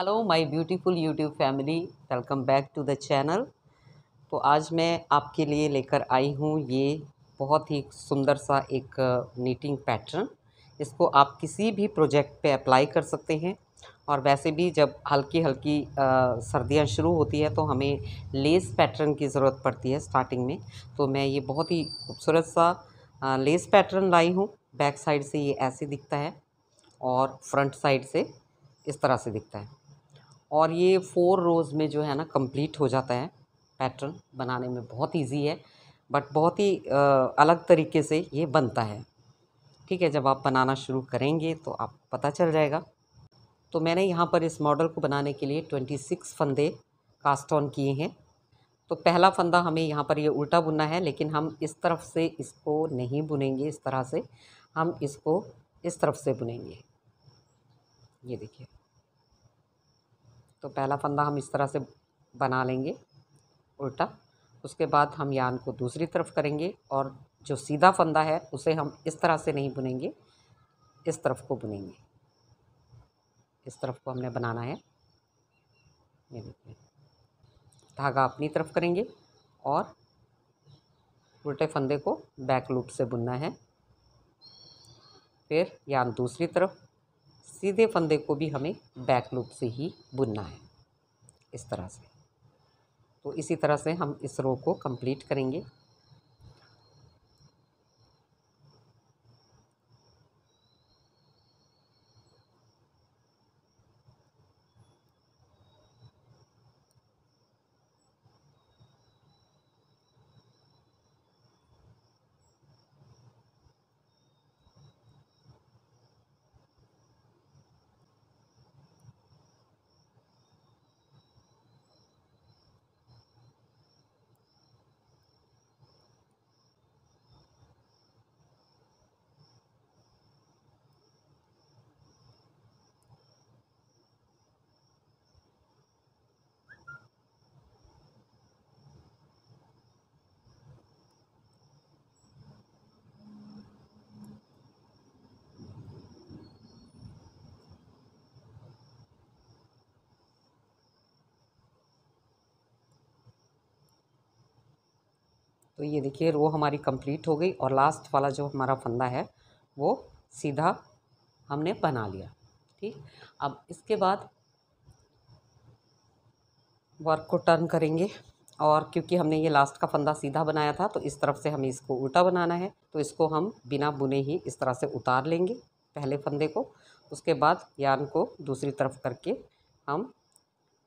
Hello my beautiful YouTube family welcome back to the channel तो आज मैं आपके लिए लेकर आई हूँ ये बहुत ही सुंदर सा एक नीटिंग पैटर्न इसको आप किसी भी प्रोजेक्ट पे अप्लाई कर सकते हैं। और वैसे भी जब हल्की हल्की सर्दियाँ शुरू होती है तो हमें लेस पैटर्न की ज़रूरत पड़ती है स्टार्टिंग में। तो मैं ये बहुत ही खूबसूरत सा लेस पैटर्न लाई हूँ। बैक साइड से ये ऐसे दिखता है और फ्रंट साइड से इस तरह से दिखता है। और ये फ़ोर रोज़ में जो है ना कंप्लीट हो जाता है। पैटर्न बनाने में बहुत इजी है बट बहुत ही अलग तरीके से ये बनता है। ठीक है, जब आप बनाना शुरू करेंगे तो आप पता चल जाएगा। तो मैंने यहाँ पर इस मॉडल को बनाने के लिए ट्वेंटी सिक्स फंदे कास्ट ऑन किए हैं। तो पहला फंदा हमें यहाँ पर ये उल्टा बुनना है, लेकिन हम इस तरफ़ से इसको नहीं बुनेंगे, इस तरह से। हम इसको इस तरफ़ से बुनेंगे। ये देखिए। तो पहला फंदा हम इस तरह से बना लेंगे, उल्टा। उसके बाद हम यान को दूसरी तरफ़ करेंगे और जो सीधा फंदा है, उसे हम इस तरह से नहीं बुनेंगे, इस तरफ़ को बुनेंगे। इस तरफ़ को हमने बनाना है। ये देखिए। धागा अपनी तरफ़ करेंगे और उल्टे फंदे को बैक लूप से बुनना है। फिर यान दूसरी तरफ़ सीधे फंदे को भी हमें बैक लूप से ही बुनना है, इस तरह से। तो इसी तरह से हम इस रो को कंप्लीट करेंगे। तो ये देखिए रो हमारी कंप्लीट हो गई और लास्ट वाला जो हमारा फंदा है, वो सीधा हमने बना लिया, ठीक? अब इसके बाद वर्क को टर्न करेंगे और क्योंकि हमने ये लास्ट का फंदा सीधा बनाया था तो इस तरफ़ से हमें इसको उल्टा बनाना है तो इसको हम बिना बुने ही इस तरह से उतार लेंगे पहले फंदे को। उसके बाद यान को दूसरी तरफ़ करके हम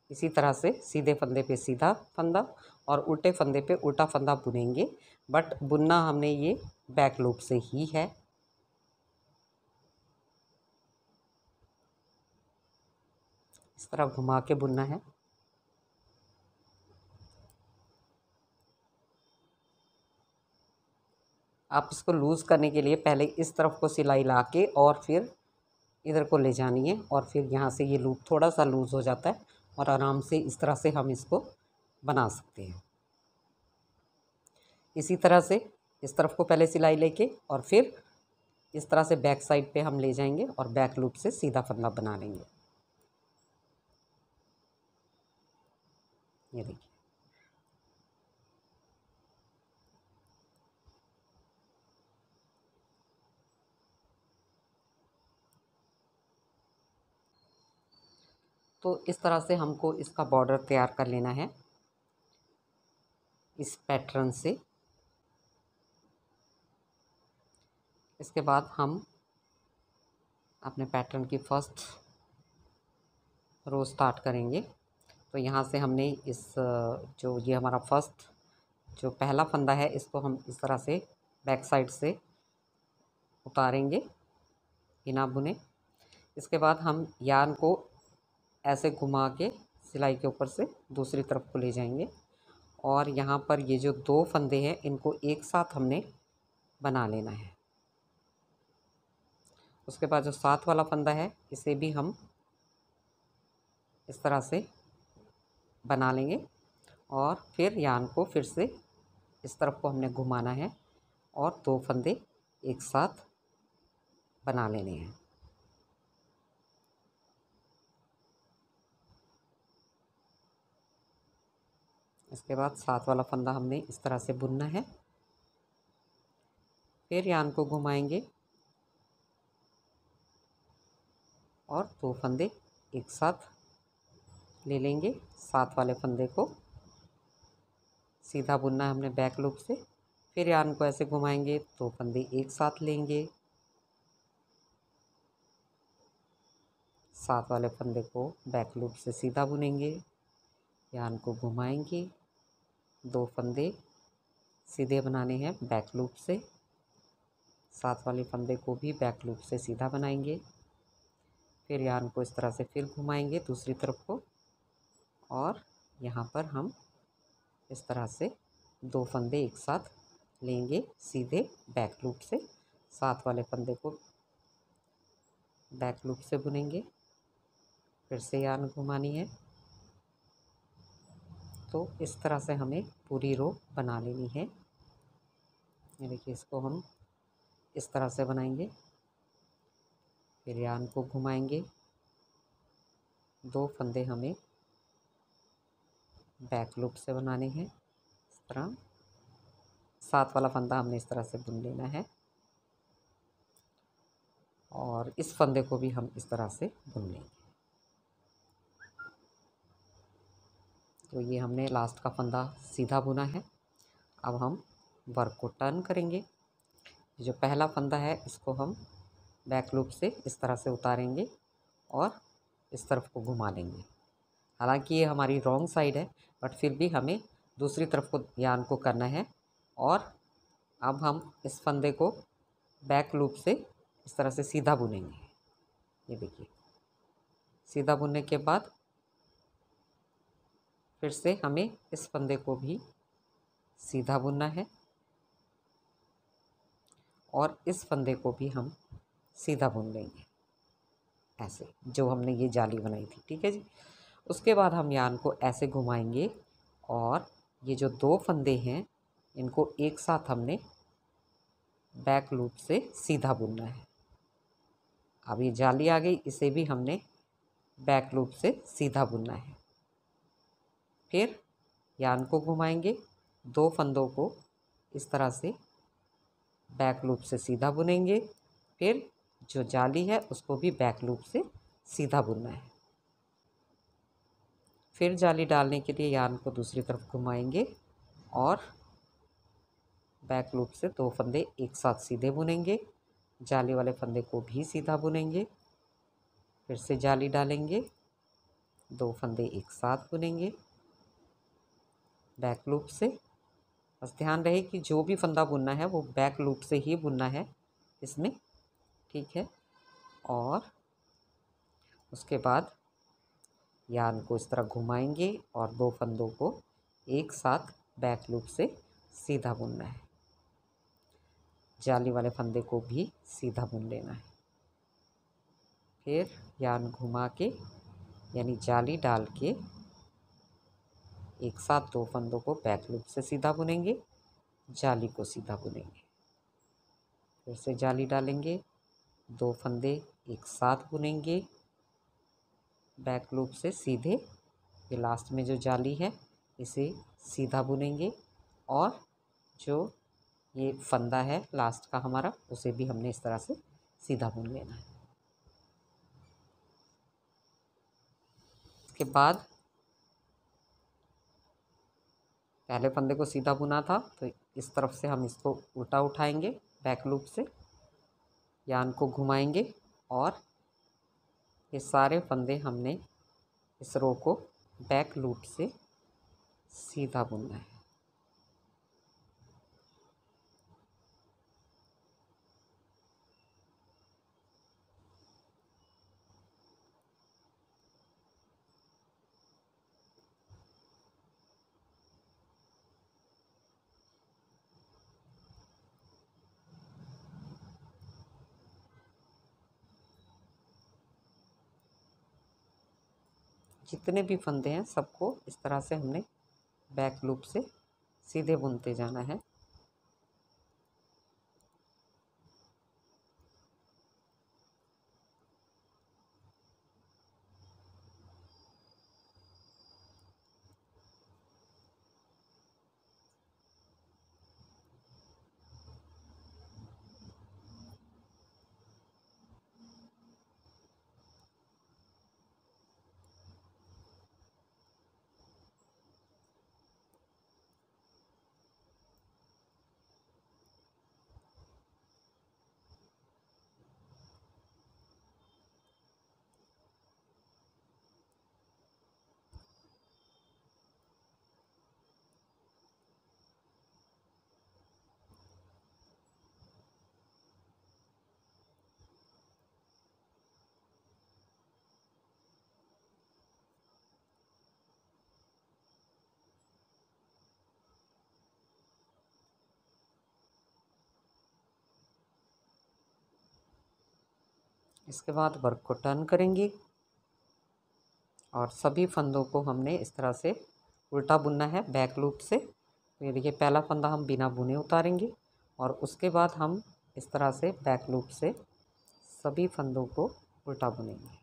इसी तरह से सीधे फंदे पे सीधा फंदा और उल्टे फंदे पे उल्टा फंदा बुनेंगे। बट बुनना हमने ये बैक लूप से ही है। इस तरह घुमा के बुनना है। आप इसको लूज़ करने के लिए पहले इस तरफ़ को सिलाई ला के और फिर इधर को ले जानी है और फिर यहाँ से ये लूप थोड़ा सा लूज़ हो जाता है और आराम से इस तरह से हम इसको बना सकते हैं। इसी तरह से इस तरफ़ को पहले सिलाई लेके और फिर इस तरह से बैक साइड पे हम ले जाएँगे और बैक लूप से सीधा फंदा बना लेंगे। ये देखिए। तो इस तरह से हमको इसका बॉर्डर तैयार कर लेना है। इस पैटर्न से। इसके बाद हम अपने पैटर्न की फ़र्स्ट रो स्टार्ट करेंगे। तो यहाँ से हमने इस, जो ये हमारा फ़र्स्ट, जो पहला फंदा है, इसको हम इस तरह से बैक साइड से उतारेंगे, बिना बुने। इसके बाद हम यान को ऐसे घुमा के सिलाई के ऊपर से दूसरी तरफ़ को ले जाएँगे। और यहाँ पर ये जो दो फंदे हैं, इनको एक साथ हमने बना लेना है। उसके बाद जो साथ वाला फंदा है, इसे भी हम इस तरह से बना लेंगे और फिर यान को फिर से इस तरफ़ को हमने घुमाना है और दो फंदे एक साथ बना लेने हैं। इसके बाद सात वाला फंदा हमने इस तरह से बुनना है। फिर यान को घुमाएँगे। और दो फंदे एक साथ ले लेंगे सात वाले फंदे को। सीधा बुनना है हमने बैक लूप से। फिर यान को ऐसे घुमाएँगे तो फंदे एक साथ लेंगे। सात वाले फंदे को बैक लूप से सीधा बुनेंगे। यान को घुमाएँगे। दो फंदे सीधे बनाने हैं बैक लूप से। साथ वाले फंदे को भी बैक लूप से सीधा बनाएँगे। फिर यान को इस तरह से फिर घुमाएँगे दूसरी तरफ़ को। और यहाँ पर हम इस तरह से दो फंदे एक साथ लेंगे सीधे बैक लूप से। साथ वाले फंदे को बैक लूप से बुनेंगे। फिर से यान घुमानी है। तो इस तरह से हमें पूरी रो बना लेनी है। ये देखिए, इसको हम इस तरह से बनाएँगे। फिर यान को घुमाएँगे। दो फंदे हमें बैक लूप से बनाने हैं इस तरह। सात वाला फंदा हमने इस तरह से बुन लेना है। और इस फंदे को भी हम इस तरह से बुन लेंगे। तो ये हमने लास्ट का फंदा सीधा बुना है। अब हम वर्क को टर्न करेंगे। जो पहला फंदा है, इसको हम बैक लूप से इस तरह से उतारेंगे और इस तरफ़ को घुमा लेंगे। हालाँकि ये हमारी रॉन्ग साइड है बट फिर भी हमें दूसरी तरफ़ को यान को करना है और अब हम इस फंदे को बैक लूप से इस तरह से सीधा बुनेंगे। ये देखिए, सीधा बुनने के बाद फिर से हमें इस फंदे को भी सीधा बुनना है। और इस फंदे को भी हम सीधा बुन लेंगे, ऐसे, जो हमने ये जाली बनाई थी, ठीक है जी? उसके बाद हम यान को ऐसे घुमाएँगे और ये जो दो फंदे हैं, इनको एक साथ हमने बैक लूप से सीधा बुनना है। अब ये जाली आ गई, इसे भी हमने बैक लूप से सीधा बुनना है। फिर यान को घुमाएँगे, दो फंदों को इस तरह से बैक लूप से सीधा बुनेंगे। फिर जो जाली है उसको भी बैक लूप से सीधा बुनना है। फिर जाली डालने के लिए यान को दूसरी तरफ़ घुमाएँगे और बैक लूप से दो फंदे एक साथ सीधे बुनेंगे। जाली वाले फंदे को भी सीधा बुनेंगे। फिर से जाली डालेंगे, दो फंदे एक साथ बुनेंगे। बैक लूप से। बस ध्यान रहे कि जो भी फंदा बुनना है, वो बैक लूप से ही बुनना है इसमें, ठीक है? और उसके बाद यान को इस तरह घुमाएँगे और दो फंदों को एक साथ बैक लूप से सीधा बुनना है। जाली वाले फंदे को भी सीधा बुन लेना है। फिर यान घुमा के, यानी जाली डाल के एक साथ दो फंदों को बैक लूप से सीधा बुनेंगे, जाली को सीधा बुनेंगे। फिर से जाली डालेंगे, दो फंदे एक साथ बुनेंगे बैक लूप से सीधे, ये लास्ट में जो जाली है, इसे सीधा बुनेंगे और जो ये फंदा है लास्ट का हमारा, उसे भी हमने इस तरह से सीधा बुन लेना है। इसके बाद पहले फंदे को सीधा बुना था तो इस तरफ़ से हम इसको उल्टा उठाएँगे बैक लूप से। यान को घुमाएँगे और ये सारे फंदे हमने इस रो को बैक लूप से सीधा बुनना है। जितने भी फंदे हैं, सबको इस तरह से हमने बैक लूप से सीधे बुनते जाना है। इसके बाद वर्क को टर्न करेंगे। और सभी फंदों को हमने इस तरह से उल्टा बुनना है बैक लूप से। तो ये देखिए, पहला फंदा हम बिना बुने उतारेंगे और उसके बाद हम इस तरह से बैक लूप से सभी फंदों को उल्टा बुनेंगे।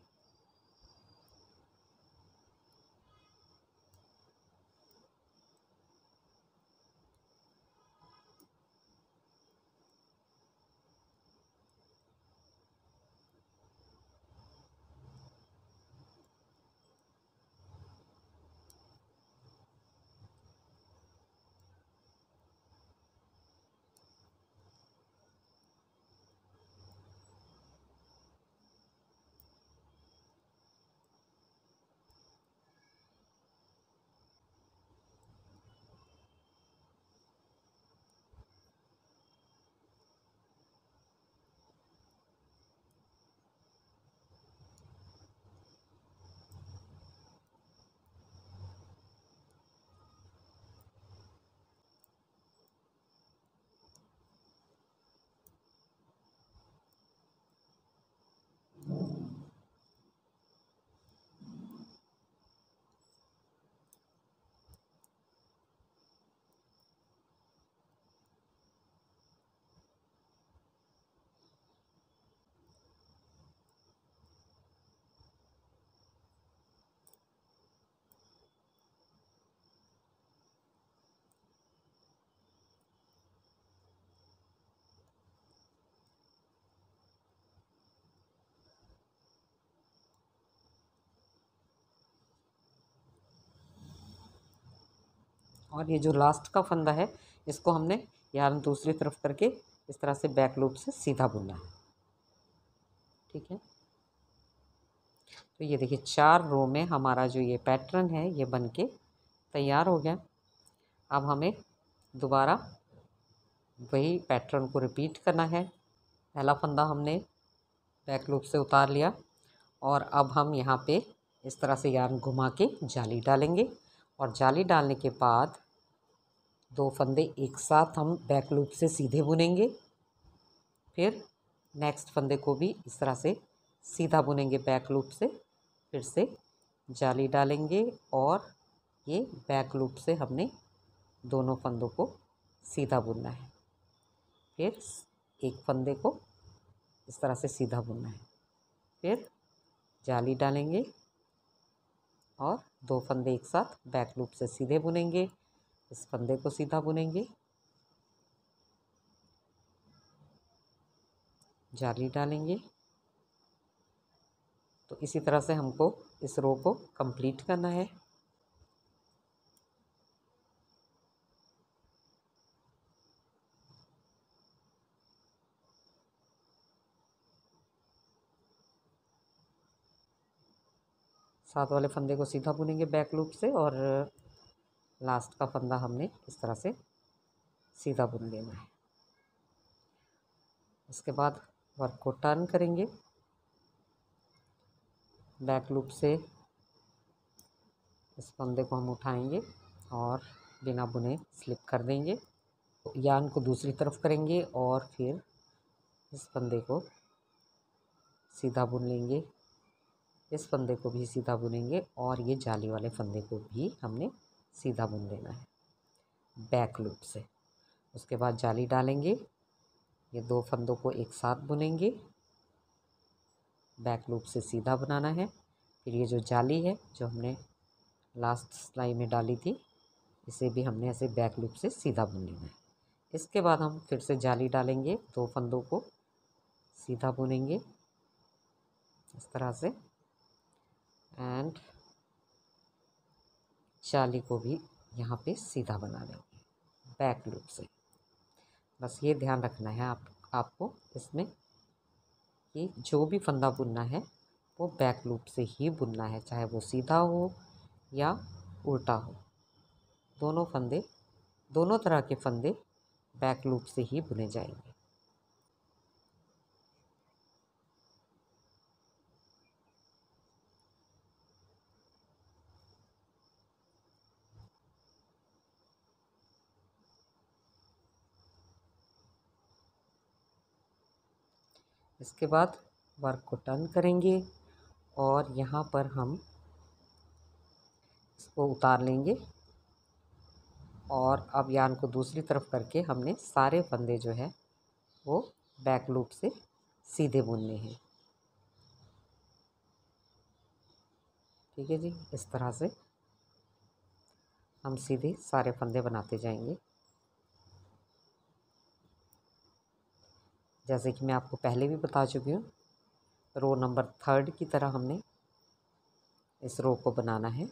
और ये जो लास्ट का फंदा है, इसको हमने यार दूसरी तरफ़ करके इस तरह से बैक लूप से सीधा बुनना है। ठीक है? तो ये देखिए, चार रो में हमारा जो ये पैटर्न है, ये बन के तैयार हो गया। अब हमें दोबारा वही पैटर्न को रिपीट करना है। पहला फंदा हमने बैक लूप से उतार लिया और अब हम यहाँ पे इस तरह से यार्न घुमा के जाली डालेंगे। और जाली डालने के बाद दो फंदे एक साथ हम बैक लूप से सीधे बुनेंगे। फिर नेक्स्ट फंदे को भी इस तरह से सीधा बुनेंगे बैक लूप से। फिर से जाली डालेंगे और ये बैक लूप से हमने दोनों फंदों को सीधा बुनना है। फिर एक फंदे को इस तरह से सीधा बुनना है। फिर जाली डालेंगे। और दो फंदे एक साथ बैक लूप से सीधे बुनेंगे। इस फंदे को सीधा बुनेंगे। जाली डालेंगे। तो इसी तरह से हमको इस रो को कंप्लीट करना है। साथ वाले फंदे को सीधा बुनेंगे बैक लूप से और लास्ट का फंदा हमने इस तरह से सीधा बुन लेना है। उसके बाद वर्क को टर्न करेंगे। बैक लूप से इस फंदे को हम उठाएँगे और बिना बुने स्लिप कर देंगे। यान को दूसरी तरफ़ करेंगे और फिर इस फंदे को सीधा बुन लेंगे। इस फंदे को भी सीधा बुनेंगे और ये जाली वाले फंदे को भी हमने सीधा बुन लेना है बैक लूप से। उसके बाद जाली डालेंगे, ये दो फंदों को एक साथ बुनेंगे बैक लूप से सीधा बनाना है। फिर ये जो जाली है, जो हमने लास्ट सिलाई में डाली थी, इसे भी हमने ऐसे बैक लूप से सीधा बुन लेना है। इसके बाद हम फिर से जाली डालेंगे, दो फंदों को सीधा बुनेंगे, इस तरह से। एंड चाली को भी यहाँ पे सीधा बना लेंगे बैक लूप से। बस ये ध्यान रखना है आप, आपको इसमें कि जो भी फंदा बुनना है, वो बैक लूप से ही बुनना है, चाहे वो सीधा हो या उल्टा हो। दोनों फंदे, दोनों तरह के फंदे बैक लूप से ही बुने जाएँगे। इसके बाद वर्क को टर्न करेंगे और यहाँ पर हम इसको उतार लेंगे और अब यान को दूसरी तरफ़ करके हमने सारे फंदे जो है वो बैक लूप से सीधे बुनने हैं। ठीक है जी, इस तरह से हम सीधे सारे फंदे बनाते जाएँगे। जैसे कि मैं आपको पहले भी बता चुकी हूँ, रो नंबर थर्ड की तरह हमने इस रो को बनाना है।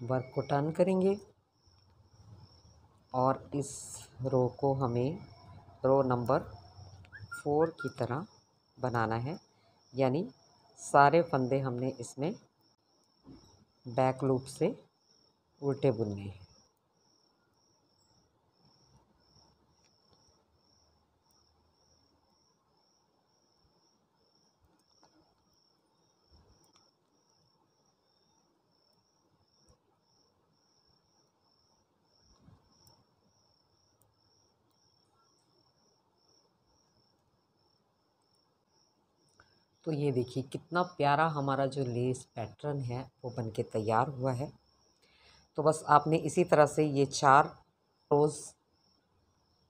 वर्क को टर्न करेंगे और इस रो को हमें रो नंबर फोर की तरह बनाना है, यानी सारे फंदे हमने इसमें बैक लूप से उल्टे बुनने हैं। तो ये देखिए, कितना प्यारा हमारा जो लेस पैटर्न है, वो बन के तैयार हुआ है। तो बस आपने इसी तरह से ये चार रोज़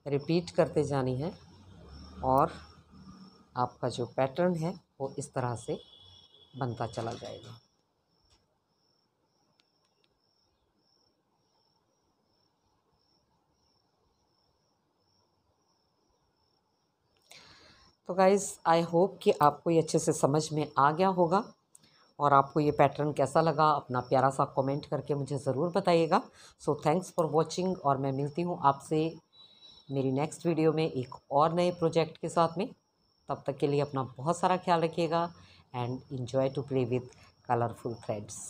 रिपीट करते जानी है और आपका जो पैटर्न है, वो इस तरह से बनता चला जाएगा। तो गाइज़ आई होप कि आपको ये अच्छे से समझ में आ गया होगा और आपको ये पैटर्न कैसा लगा, अपना प्यारा सा कमेंट करके मुझे ज़रूर बताइएगा। सो थैंक्स फॉर वाचिंग और मैं मिलती हूँ आपसे मेरी नेक्स्ट वीडियो में एक और नए प्रोजेक्ट के साथ में। तब तक के लिए अपना बहुत सारा ख्याल रखिएगा and enjoy to play with colourful threads